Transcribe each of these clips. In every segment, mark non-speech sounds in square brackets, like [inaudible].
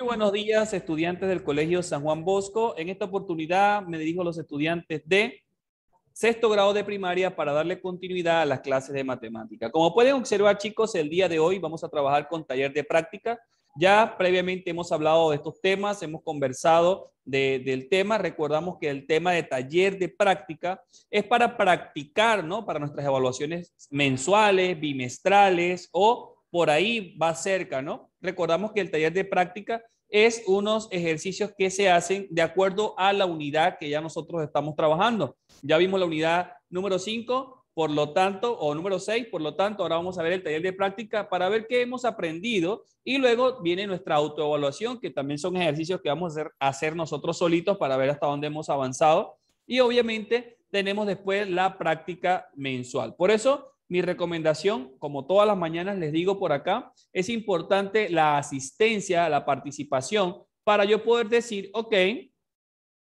Muy buenos días, estudiantes del Colegio San Juan Bosco. En esta oportunidad me dirijo a los estudiantes de sexto grado de primaria para darle continuidad a las clases de matemática. Como pueden observar, chicos, el día de hoy vamos a trabajar con taller de práctica. Ya previamente hemos hablado de estos temas, hemos conversado del tema. Recordamos que el tema de taller de práctica es para practicar, ¿no? Para nuestras evaluaciones mensuales, bimestrales o por ahí va cerca, ¿no? Recordamos que el taller de práctica es unos ejercicios que se hacen de acuerdo a la unidad que ya nosotros estamos trabajando. Ya vimos la unidad número 5, por lo tanto, o número 6, por lo tanto, ahora vamos a ver el taller de práctica para ver qué hemos aprendido y luego viene nuestra autoevaluación, que también son ejercicios que vamos a hacer, hacer nosotros solitos para ver hasta dónde hemos avanzado. Y obviamente tenemos después la práctica mensual. Por eso, mi recomendación, como todas las mañanas les digo por acá, es importante la asistencia, la participación, para yo poder decir, ok, eh,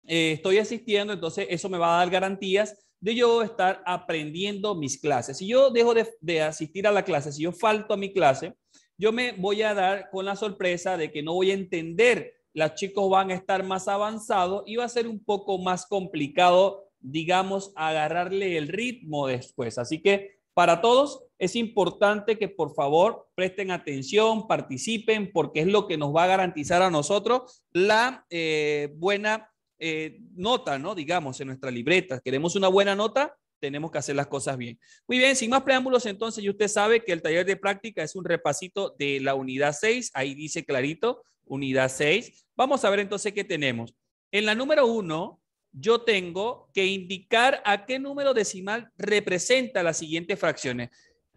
estoy asistiendo, entonces eso me va a dar garantías de yo estar aprendiendo mis clases. Si yo dejo de, asistir a la clase, si yo falto a mi clase, yo me voy a dar con la sorpresa de que no voy a entender. Los chicos van a estar más avanzados y va a ser un poco más complicado, digamos, agarrarle el ritmo después. Así que para todos es importante que por favor presten atención, participen, porque es lo que nos va a garantizar a nosotros la eh, buena eh, nota, ¿no? Digamos, en nuestra libreta. Queremos una buena nota, tenemos que hacer las cosas bien. Muy bien, sin más preámbulos, entonces, y usted sabe que el taller de práctica es un repasito de la unidad 6, ahí dice clarito, unidad 6. Vamos a ver entonces qué tenemos. En la número 1, yo tengo que indicar a qué número decimal representa las siguientes fracciones.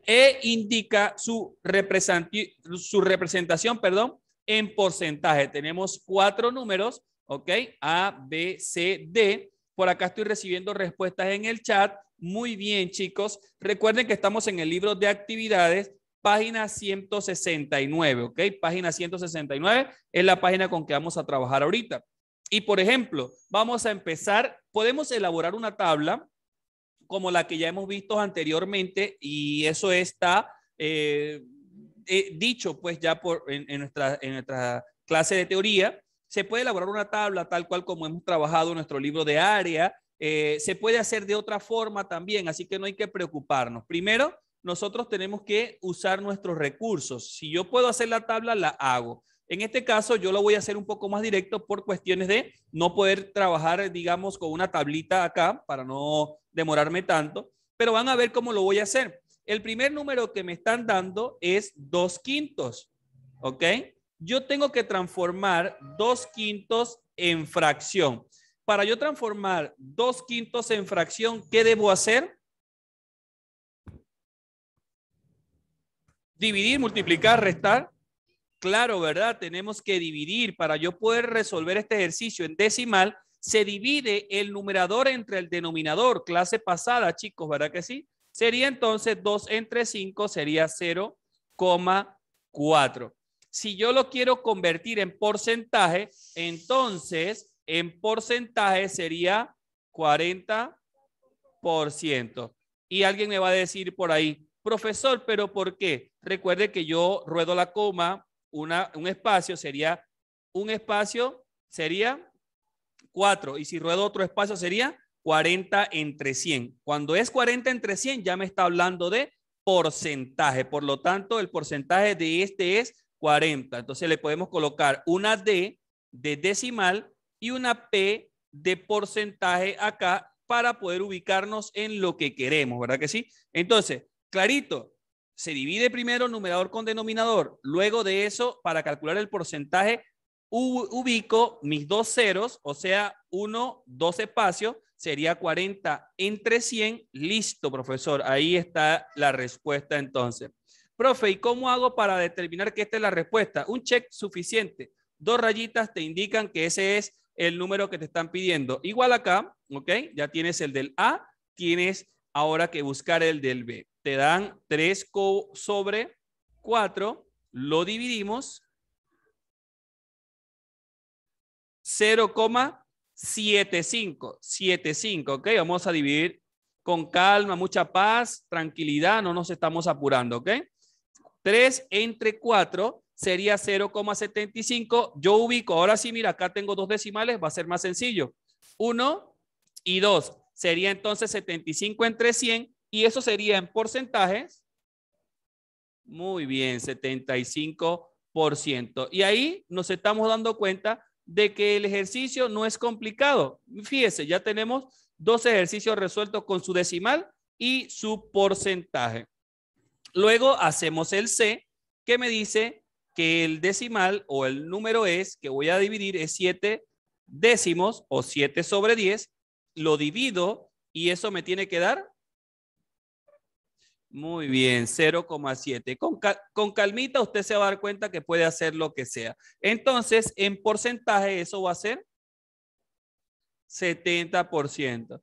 E indica su, representación perdón, en porcentaje. Tenemos cuatro números, ¿ok? A, B, C, D. Por acá estoy recibiendo respuestas en el chat. Muy bien, chicos. Recuerden que estamos en el libro de actividades, página 169, ¿ok? Página 169 es la página con que vamos a trabajar ahorita. Y por ejemplo, vamos a empezar, podemos elaborar una tabla como la que ya hemos visto anteriormente y eso está eh, eh, dicho pues ya por, en, nuestra, en nuestra clase de teoría. Se puede elaborar una tabla tal cual como hemos trabajado en nuestro libro de área. Eh, se puede hacer de otra forma también, así que no hay que preocuparnos. Primero, nosotros tenemos que usar nuestros recursos. Si yo puedo hacer la tabla, la hago. En este caso, yo lo voy a hacer un poco más directo por cuestiones de no poder trabajar, digamos, con una tablita acá para no demorarme tanto, pero van a ver cómo lo voy a hacer. El primer número que me están dando es dos quintos, ¿ok? Yo tengo que transformar dos quintos en fracción. Para yo transformar dos quintos en fracción, ¿qué debo hacer? Dividir, multiplicar, restar. Claro, ¿verdad? Tenemos que dividir. Para yo poder resolver este ejercicio en decimal, se divide el numerador entre el denominador. Clase pasada, chicos, ¿verdad que sí? Sería entonces 2 entre 5, sería 0,4. Si yo lo quiero convertir en porcentaje, entonces en porcentaje sería 40%. Y alguien me va a decir por ahí, profesor, ¿pero por qué? Recuerde que yo ruedo la coma, un espacio sería, un espacio sería 4 y si ruedo otro espacio sería 40 entre 100. Cuando es 40 entre 100 ya me está hablando de porcentaje. Por lo tanto, el porcentaje de este es 40. Entonces le podemos colocar una D de decimal y una P de porcentaje acá para poder ubicarnos en lo que queremos, ¿verdad que sí? Entonces, clarito, se divide primero numerador con denominador. Luego de eso, para calcular el porcentaje, ubico mis dos ceros, o sea, uno, dos espacios, sería 40 entre 100. Listo, profesor. Ahí está la respuesta entonces. Profe, ¿y cómo hago para determinar que esta es la respuesta? Un check suficiente. Dos rayitas te indican que ese es el número que te están pidiendo. Igual acá, ¿ok? Ya tienes el del A, tienes ahora que buscar el del B te dan 3 sobre 4, lo dividimos 0,75, 75, ¿ok? Vamos a dividir con calma, mucha paz, tranquilidad, no nos estamos apurando, ¿ok? 3 entre 4 sería 0,75. Yo ubico, ahora sí, mira, acá tengo dos decimales, va a ser más sencillo. 1 y 2. Sería entonces 75 entre 100 y eso sería en porcentajes. Muy bien, 75%. Y ahí nos estamos dando cuenta de que el ejercicio no es complicado. Fíjese, ya tenemos dos ejercicios resueltos con su decimal y su porcentaje. Luego hacemos el C, que me dice que el decimal o el número es, que voy a dividir, es 7 décimos o 7 sobre 10. Lo divido y eso me tiene que dar muy bien, 0,7. Con, con, calmita usted se va a dar cuenta que puede hacer lo que sea. Entonces, en porcentaje eso va a ser 70%.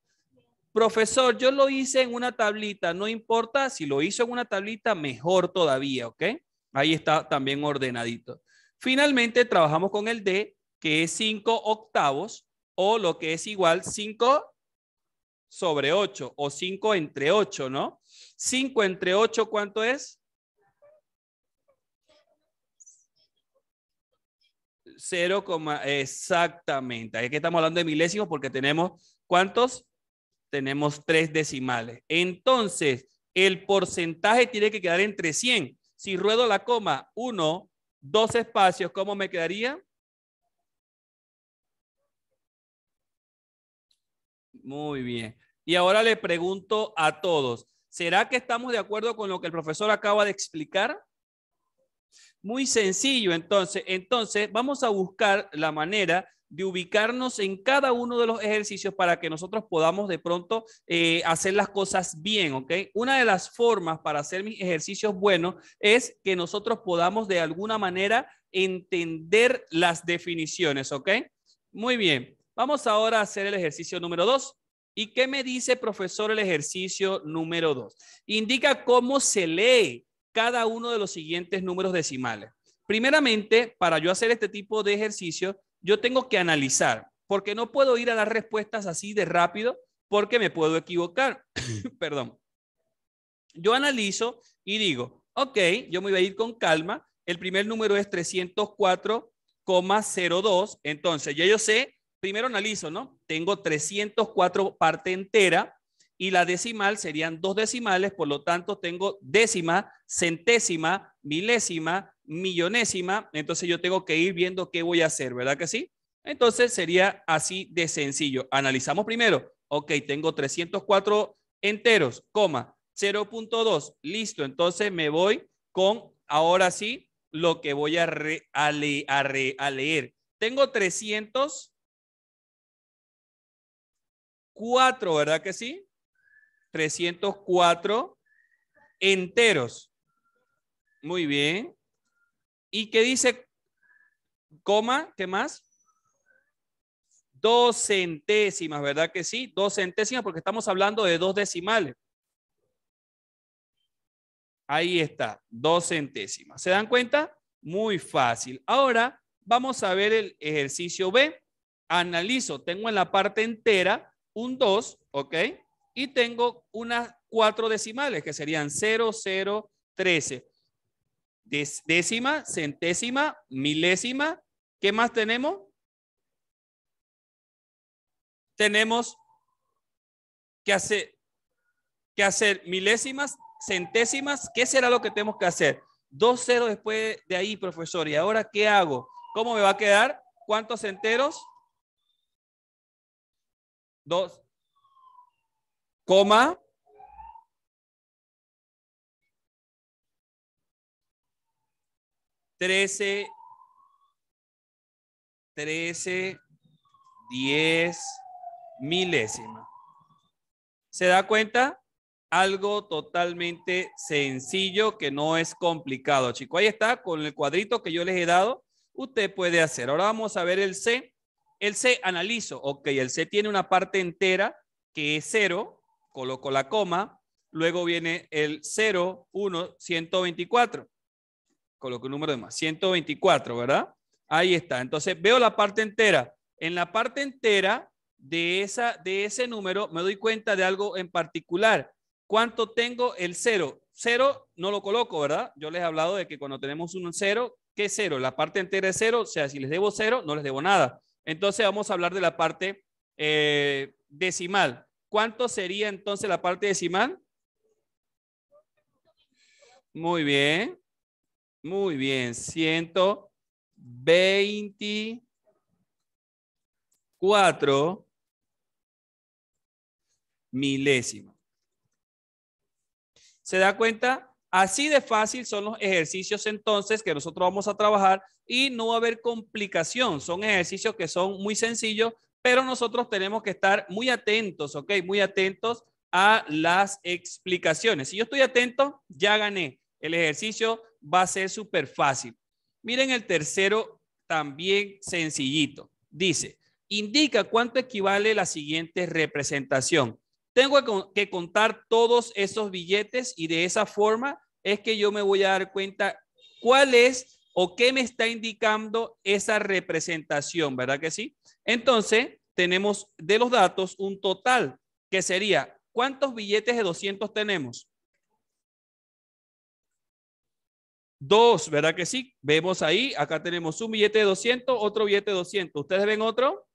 Profesor, yo lo hice en una tablita, no importa, si lo hizo en una tablita, mejor todavía, ¿ok? Ahí está también ordenadito. Finalmente, trabajamos con el D, que es 5 octavos, o lo que es igual 5 sobre 8, o 5 entre 8, ¿no? 5 entre 8, ¿cuánto es? 0, exactamente. Ahí que estamos hablando de milésimos porque tenemos, ¿cuántos? Tenemos tres decimales. Entonces, el porcentaje tiene que quedar entre 100. Si ruedo la coma, 1, 2 espacios, ¿cómo me quedaría? Muy bien. Y ahora le pregunto a todos, ¿Será que estamos de acuerdo con lo que el profesor acaba de explicar? Muy sencillo, entonces. Entonces, vamos a buscar la manera de ubicarnos en cada uno de los ejercicios para que nosotros podamos de pronto eh, hacer las cosas bien, ¿ok? Una de las formas para hacer mis ejercicios buenos es que nosotros podamos de alguna manera entender las definiciones, ¿ok? Muy bien. Vamos ahora a hacer el ejercicio número dos. ¿Y qué me dice, profesor, el ejercicio número 2? Indica cómo se lee cada uno de los siguientes números decimales. Primeramente, para yo hacer este tipo de ejercicio, yo tengo que analizar, porque no puedo ir a dar respuestas así de rápido, porque me puedo equivocar. [coughs] Perdón. Yo analizo y digo, ok, yo me voy a ir con calma. El primer número es 304,02. Entonces, ya yo sé primero analizo, ¿no? Tengo 304 parte entera y la decimal serían dos decimales, por lo tanto tengo décima, centésima, milésima, millonésima, entonces yo tengo que ir viendo qué voy a hacer, ¿verdad que sí? Entonces sería así de sencillo. Analizamos primero, ok, tengo 304 enteros, coma, 0.2, listo, entonces me voy con, ahora sí, lo que voy a, a, a leer. Tengo 300 4, ¿verdad que sí? 304 enteros. Muy bien. ¿Y qué dice? Coma, ¿qué más? Dos centésimas, ¿verdad que sí? Dos centésimas porque estamos hablando de dos decimales. Ahí está, dos centésimas. ¿Se dan cuenta? Muy fácil. Ahora vamos a ver el ejercicio B. Analizo, tengo en la parte entera un 2, ¿ok? Y tengo unas cuatro decimales que serían 0, 0, 13. décima, centésima, milésima. ¿Qué más tenemos? Tenemos que hacer, que hacer milésimas, centésimas. ¿Qué será lo que tenemos que hacer? Dos ceros después de ahí, profesor. ¿Y ahora qué hago? ¿Cómo me va a quedar? ¿Cuántos enteros? 2, coma, trece, trece, diez milésima. ¿Se da cuenta? Algo totalmente sencillo que no es complicado, chico. Ahí está, con el cuadrito que yo les he dado, usted puede hacer. Ahora vamos a ver el C. El C analizo, ok, el C tiene una parte entera que es 0, coloco la coma, luego viene el 0, 1, 124. Coloco el número de más, 124, ¿verdad? Ahí está. Entonces veo la parte entera. En la parte entera de, esa, de ese número me doy cuenta de algo en particular. ¿Cuánto tengo el 0? 0 no lo coloco, ¿verdad? Yo les he hablado de que cuando tenemos un 0, ¿qué es cero? La parte entera es cero, o sea, si les debo cero, no les debo nada. Entonces vamos a hablar de la parte eh, decimal. ¿Cuánto sería entonces la parte decimal? Muy bien. Muy bien. 124 milésimas. ¿Se da cuenta? Así de fácil son los ejercicios entonces que nosotros vamos a trabajar y no va a haber complicación. Son ejercicios que son muy sencillos, pero nosotros tenemos que estar muy atentos, ¿ok? Muy atentos a las explicaciones. Si yo estoy atento, ya gané. El ejercicio va a ser súper fácil. Miren el tercero, también sencillito. Dice, indica cuánto equivale la siguiente representación. Tengo que contar todos esos billetes y de esa forma es que yo me voy a dar cuenta cuál es o qué me está indicando esa representación, ¿verdad que sí? Entonces, tenemos de los datos un total que sería, ¿cuántos billetes de 200 tenemos? Dos, ¿verdad que sí? Vemos ahí, acá tenemos un billete de 200, otro billete de 200. ¿Ustedes ven otro?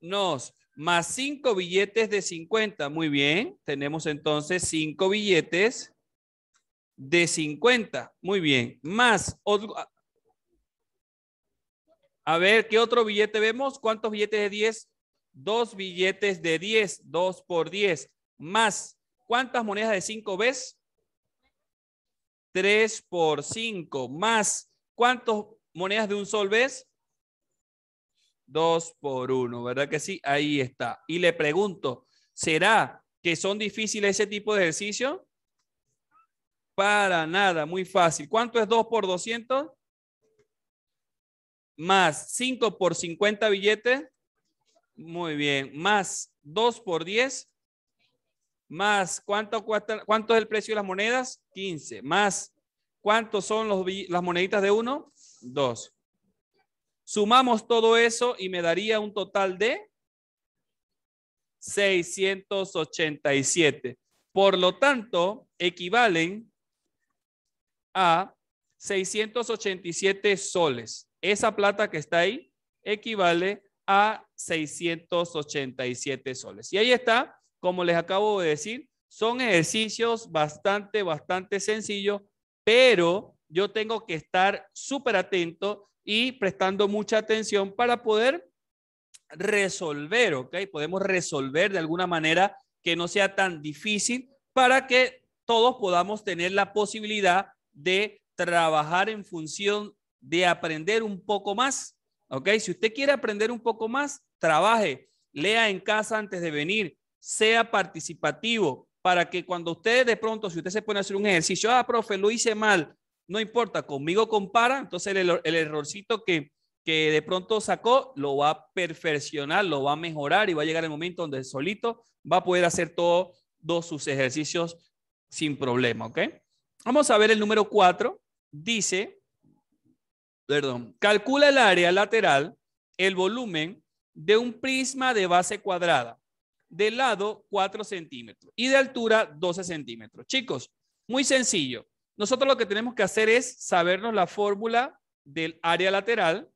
Nos, más cinco billetes de 50. Muy bien, tenemos entonces cinco billetes de 50. Muy bien, más otro. A ver, ¿qué otro billete vemos? ¿Cuántos billetes de 10? Dos billetes de 10, dos por 10, más. ¿Cuántas monedas de 5 ves? Tres por 5, más. ¿Cuántas monedas de un sol ves? Dos por uno, ¿verdad que sí? Ahí está. Y le pregunto, ¿será que son difíciles ese tipo de ejercicio? Para nada, muy fácil. ¿Cuánto es 2 por 200? Más 5 por 50 billetes. Muy bien. Más 2 por 10. Más, ¿cuánto, ¿cuánto es el precio de las monedas? 15. Más, ¿cuántos son los, las moneditas de uno? 2. Sumamos todo eso y me daría un total de 687. Por lo tanto, equivalen a 687 soles. Esa plata que está ahí equivale a 687 soles. Y ahí está, como les acabo de decir, son ejercicios bastante, bastante sencillos, pero yo tengo que estar súper atento y prestando mucha atención para poder resolver, ¿ok? Podemos resolver de alguna manera que no sea tan difícil para que todos podamos tener la posibilidad de trabajar en función de aprender un poco más, ¿ok? Si usted quiere aprender un poco más, trabaje, lea en casa antes de venir, sea participativo, para que cuando usted de pronto, si usted se pone a hacer un ejercicio, ah, profe, lo hice mal, no importa, conmigo compara, entonces el, errorcito que, que de pronto sacó lo va a perfeccionar, lo va a mejorar y va a llegar el momento donde solito va a poder hacer todos sus ejercicios sin problema, ¿ok? Vamos a ver el número 4. Dice, perdón, calcula el área lateral, el volumen de un prisma de base cuadrada, de lado 4 centímetros y de altura 12 centímetros. Chicos, muy sencillo. Nosotros lo que tenemos que hacer es sabernos la fórmula del área lateral,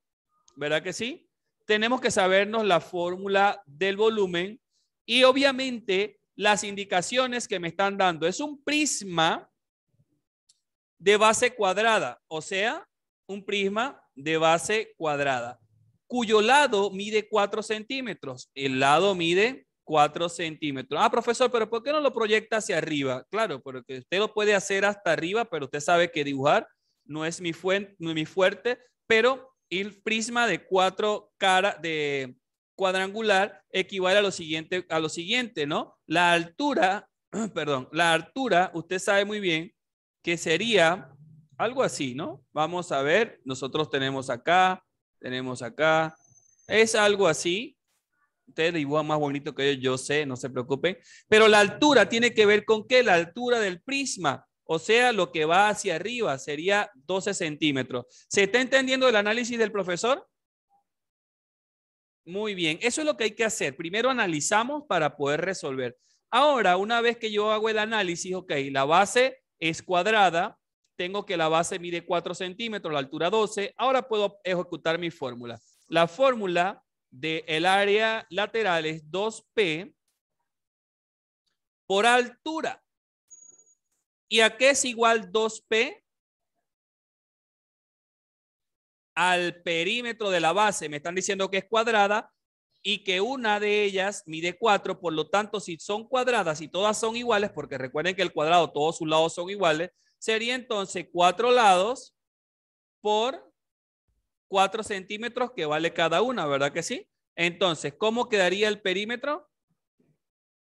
¿verdad que sí? Tenemos que sabernos la fórmula del volumen y obviamente las indicaciones que me están dando. Es un prisma de base cuadrada, o sea, un prisma de base cuadraada, cuyo lado mide 4 centímetros. El lado mide 4 centímetros. Ah, profesor, pero ¿por qué no lo proyecta hacia arriba? Claro, porque usted lo puede hacer hasta arriba, pero usted sabe que dibujar no es mi, fuente, no es mi fuerte, pero el prisma de cuatro caras de cuadrangular equivale a lo siguiente, a lo siguiente, ¿no? La altura, [clears throat] perdón, la altura, usted sabe muy bien que sería algo así, ¿no? Vamos a ver, nosotros tenemos acá, tenemos acá, es algo así, Ustedes dibujan más bonito que yo, yo sé, no se preocupen. Pero la altura tiene que ver con qué? La altura del prisma. O sea, lo que va hacia arriba sería 12 centímetros. ¿Se está entendiendo el análisis del profesor? Muy bien, eso es lo que hay que hacer. Primero analizamos para poder resolver. Ahora, una vez que yo hago el análisis, ok, la base es cuadrada. Tengo que la base mide 4 centímetros, la altura 12. Ahora puedo ejecutar mi fórmula. La fórmula del área lateral es 2P por altura. ¿Y a qué es igual 2P? Al perímetro de la base. Me están diciendo que es cuadrada y que una de ellas mide 4, por lo tanto, si son cuadradas y todas son iguales, porque recuerden que el cuadrado, todos sus lados son iguales, sería entonces 4 lados por 4 centímetros que vale cada una, ¿verdad que sí? Entonces, ¿cómo quedaría el perímetro?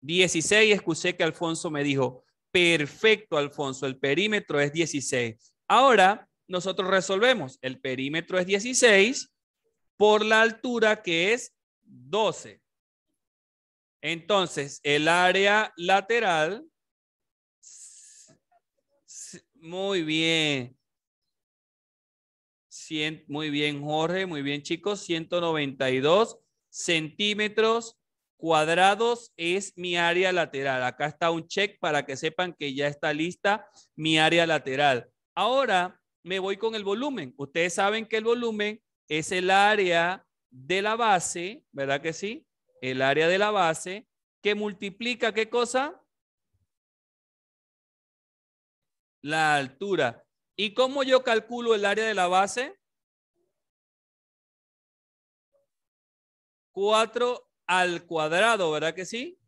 16, escuché que Alfonso me dijo, perfecto, Alfonso, el perímetro es 16. Ahora, nosotros resolvemos, el perímetro es 16 por la altura que es 12. Entonces, el área lateral, muy bien. Muy bien, Jorge, muy bien, chicos. 192 centímetros cuadrados es mi área lateral. Acá está un check para que sepan que ya está lista mi área lateral. Ahora me voy con el volumen. Ustedes saben que el volumen es el área de la base, ¿verdad que sí? El área de la base que multiplica qué cosa? La altura. ¿Y cómo yo calculo el área de la base? 4 al cuadrado, ¿verdad que sí?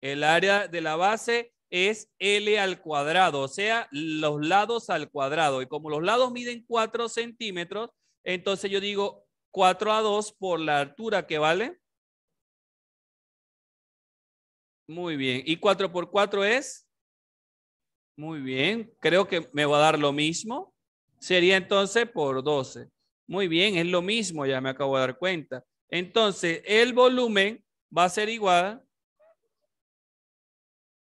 El área de la base es L al cuadrado, o sea, los lados al cuadrado. Y como los lados miden 4 centímetros, entonces yo digo 4 a 2 por la altura que vale. Muy bien. ¿Y 4 por 4 es? Muy bien. Creo que me va a dar lo mismo. Sería entonces por 12. Muy bien, es lo mismo, ya me acabo de dar cuenta. Entonces, el volumen va a ser igual.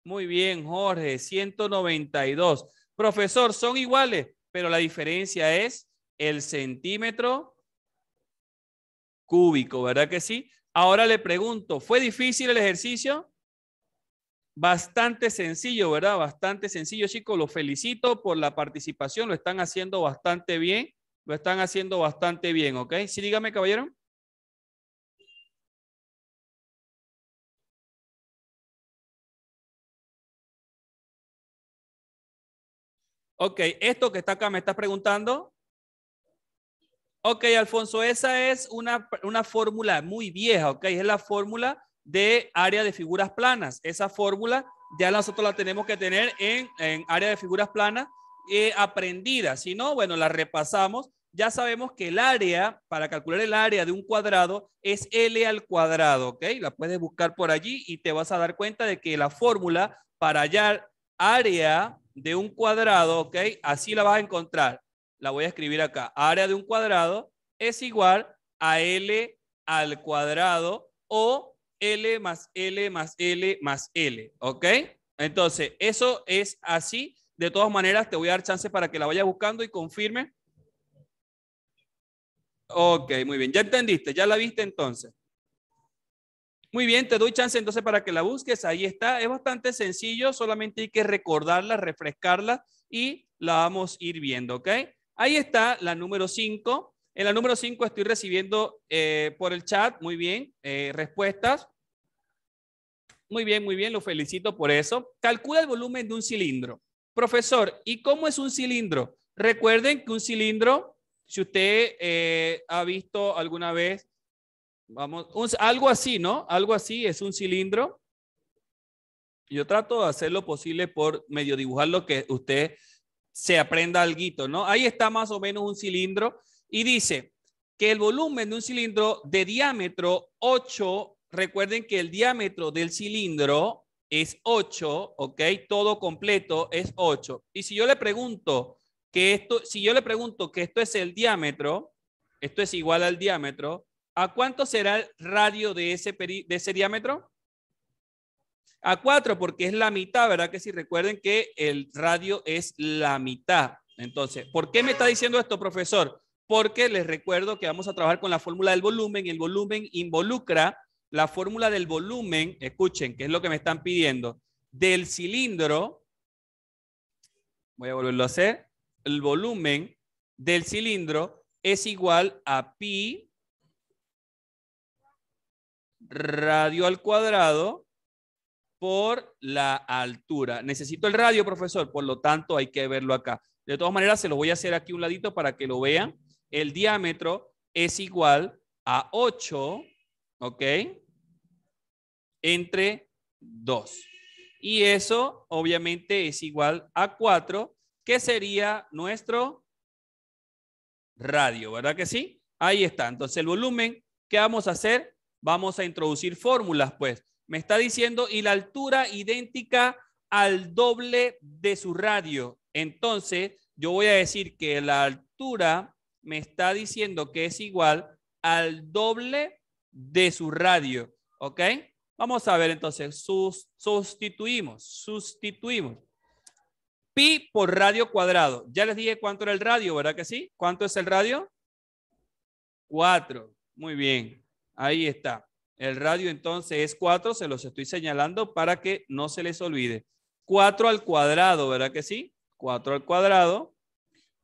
Muy bien, Jorge, 192. Profesor, son iguales, pero la diferencia es el centímetro cúbico, ¿verdad que sí? Ahora le pregunto, ¿fue difícil el ejercicio? Bastante sencillo, ¿verdad? Bastante sencillo, chicos. Los felicito por la participación. Lo están haciendo bastante bien. Lo están haciendo bastante bien, ¿ok? Sí, dígame, caballero. Ok, esto que está acá me está preguntando. Ok, Alfonso, esa es una, fórmula muy vieja, ok, es la fórmula de área de figuras planas. Esa fórmula ya nosotros la tenemos que tener en, área de figuras planas eh, aprendida. Si no, bueno, la repasamos. Ya sabemos que el área, para calcular el área de un cuadrado, es L al cuadrado, ¿ok? La puedes buscar por allí y te vas a dar cuenta de que la fórmula para hallar área de un cuadrado, ¿ok? Así la vas a encontrar la voy a escribir acá. Área de un cuadrado es igual a L al cuadrado o L más L más L más L. ¿Ok? Entonces, eso es así. De todas maneras, te voy a dar chance para que la vaya buscando y confirme. Ok, muy bien. Ya entendiste, ya la viste entonces. Muy bien, te doy chance entonces para que la busques. Ahí está. Es bastante sencillo, solamente hay que recordarla, refrescarla y la vamos a ir viendo, ¿ok? Ahí está la número 5. En la número 5 estoy recibiendo eh, por el chat, muy bien, eh, respuestas. Muy bien, muy bien, lo felicito por eso. Calcula el volumen de un cilindro. Profesor, ¿y cómo es un cilindro? Recuerden que un cilindro, si usted eh, ha visto alguna vez, vamos, algo así, ¿no? Algo así es un cilindro. Yo trato de hacer lo posible por medio dibujar lo que usted se aprenda algo, ¿no? Ahí está más o menos un cilindro y dice que el volumen de un cilindro de diámetro 8, recuerden que el diámetro del cilindro es 8, ¿ok? Todo completo es 8. Y si yo le pregunto que esto, si yo le pregunto que esto es el diámetro, esto es igual al diámetro, ¿a cuánto será el radio de ese, de ese diámetro? a 4 porque es la mitad, ¿verdad? Que si recuerden que el radio es la mitad. Entonces, ¿por qué me está diciendo esto, profesor? Porque les recuerdo que vamos a trabajar con la fórmula del volumen. El volumen involucra la fórmula del volumen, escuchen, que es lo que me están pidiendo, del cilindro voy a volverlo a hacer, el volumen del cilindro es igual a pi radio al cuadrado por la altura. Necesito el radio, profesor, por lo tanto hay que verlo acá. De todas maneras, se lo voy a hacer aquí un ladito para que lo vean. El diámetro es igual a 8, ¿ok? Entre 2. Y eso obviamente es igual a 4, que sería nuestro radio, ¿verdad que sí? Ahí está. Entonces el volumen, ¿qué vamos a hacer? Vamos a introducir fórmulas, pues. Me está diciendo y la altura idéntica al doble de su radio. Entonces, yo voy a decir que la altura me está diciendo que es igual al doble de su radio. ¿Ok? Vamos a ver entonces, sustituimos, sustituimos. Pi por radio cuadrado. Ya les dije cuánto era el radio, ¿verdad que sí? ¿Cuánto es el radio? Cuatro. Muy bien. Ahí está. El radio entonces es cuatro. se los estoy señalando para que no se les olvide. Cuatro al cuadrado, ¿verdad que sí? Cuatro al cuadrado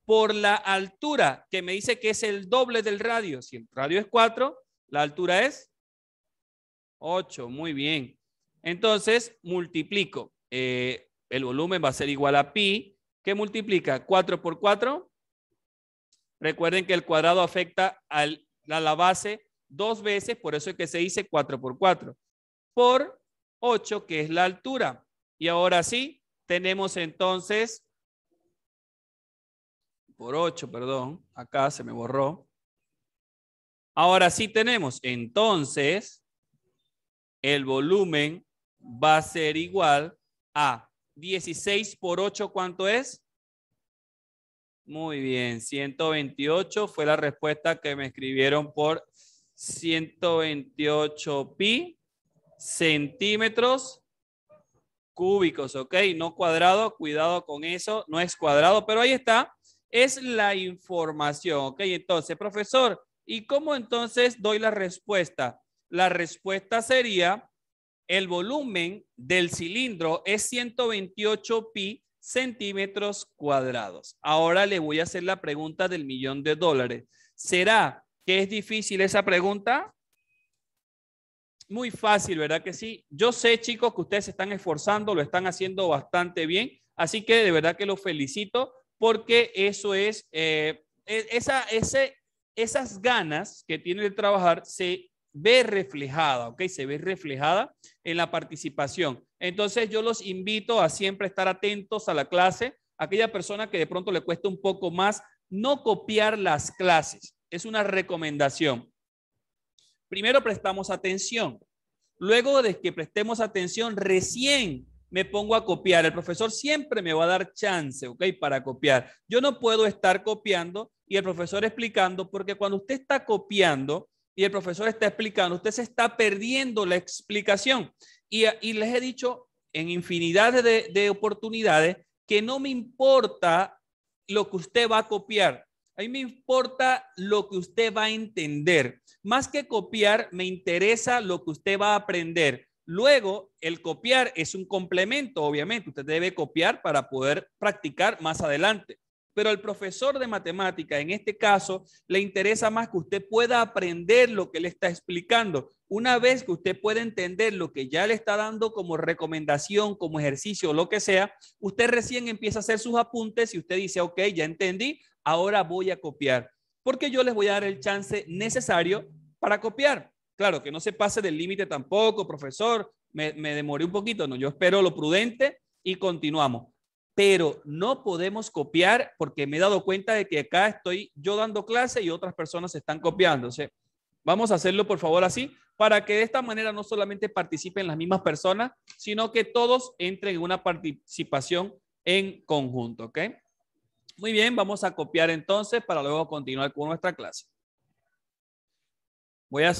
por la altura, que me dice que es el doble del radio. Si el radio es cuatro, la altura es 8, muy bien. Entonces, multiplico. Eh, el volumen va a ser igual a pi. ¿Qué multiplica? 4 por 4. Recuerden que el cuadrado afecta a la base dos veces, por eso es que se dice 4 por 4. Por 8, que es la altura. Y ahora sí, tenemos entonces, por 8, perdón, acá se me borró. Ahora sí tenemos, entonces, el volumen va a ser igual a 16 por 8, ¿cuánto es? Muy bien, 128 fue la respuesta que me escribieron por 128 pi centímetros cúbicos, ¿ok? No cuadrado, cuidado con eso, no es cuadrado, pero ahí está, es la información, ¿ok? Entonces, profesor, ¿y cómo entonces doy la respuesta? La respuesta sería, el volumen del cilindro es 128 pi centímetros cuadrados. Ahora le voy a hacer la pregunta del millón de dólares. ¿Será que es difícil esa pregunta? Muy fácil, ¿verdad que sí? Yo sé, chicos, que ustedes se están esforzando, lo están haciendo bastante bien, así que de verdad que los felicito porque eso es, eh, e, esa, ese, esas ganas que tiene de trabajar se ve reflejada, ¿ok? Se ve reflejada en la participación. Entonces yo los invito a siempre estar atentos a la clase. Aquella persona que de pronto le cuesta un poco más, no copiar las clases. Es una recomendación. Primero prestamos atención. Luego de que prestemos atención, recién me pongo a copiar. El profesor siempre me va a dar chance, ¿ok? Para copiar. Yo no puedo estar copiando y el profesor explicando, porque cuando usted está copiando, y el profesor está explicando, usted se está perdiendo la explicación. Y, les he dicho en infinidad de, de oportunidades que no me importa lo que usted va a copiar. A mí me importa lo que usted va a entender. Más que copiar, me interesa lo que usted va a aprender. Luego, el copiar es un complemento, obviamente. Usted debe copiar para poder practicar más adelante. Pero al profesor de matemática, en este caso, le interesa más que usted pueda aprender lo que le está explicando. Una vez que usted pueda entender lo que ya le está dando como recomendación, como ejercicio, lo que sea, usted recién empieza a hacer sus apuntes y usted dice, ok, ya entendí, ahora voy a copiar. Porque yo les voy a dar el chance necesario para copiar. Claro, que no se pase del límite tampoco, profesor. Me, me demoré un poquito, no, yo espero lo prudente y continuamos pero no podemos copiar porque me he dado cuenta de que acá estoy yo dando clase y otras personas están copiando. vamos a hacerlo por favor así para que de esta manera no solamente participen las mismas personas, sino que todos entren en una participación en conjunto, ¿ok? Muy bien, vamos a copiar entonces para luego continuar con nuestra clase. Voy a